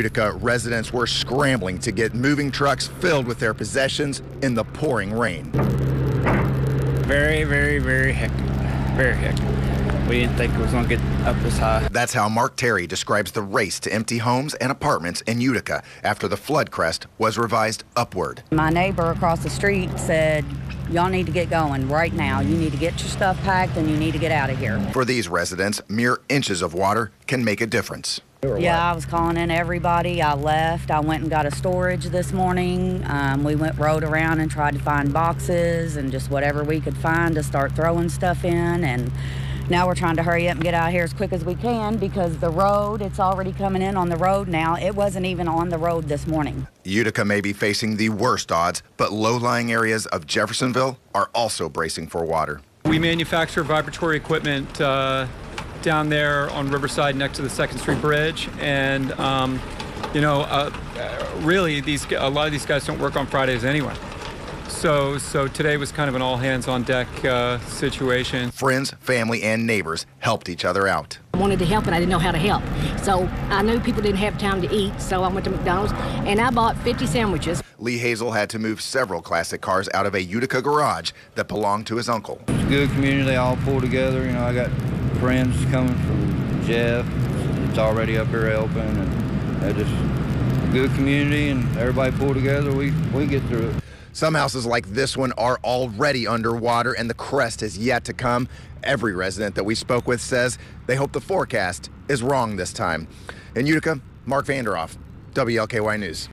Utica residents were scrambling to get moving trucks filled with their possessions in the pouring rain. Very, very, very hectic. Very hectic. We didn't think it was going to get up this high. That's how Mark Terry describes the race to empty homes and apartments in Utica after the flood crest was revised upward. My neighbor across the street said, Y'all need to get going right now. You need to get your stuff packed and you need to get out of here. For these residents, mere inches of water can make a difference. Yeah, I was calling in everybody. I left. I went and got a storage this morning. Um, we went rode around and tried to find boxes and just whatever we could find to start throwing stuff in. And now we're trying to hurry up and get out of here as quick as we can because the road, it's already coming in on the road now. It wasn't even on the road this morning. Utica may be facing the worst odds, but low-lying areas of Jeffersonville are also bracing for water. We manufacture vibratory equipment uh, down there on Riverside next to the Second Street Bridge, and um, you know, uh, really, these a lot of these guys don't work on Fridays anyway. So, so today was kind of an all hands on deck uh, situation. Friends, family, and neighbors helped each other out. I wanted to help and I didn't know how to help. So I knew people didn't have time to eat, so I went to McDonald's and I bought 50 sandwiches. Lee Hazel had to move several classic cars out of a Utica garage that belonged to his uncle. It's a good community. They all pull together. You know, I got friends coming from Jeff. It's already up here helping, and they just a good community, and everybody pull together. We we get through it. Some houses like this one are already underwater, and the crest is yet to come. Every resident that we spoke with says they hope the forecast is wrong this time. In Utica, Mark Vanderoff, WLKY News.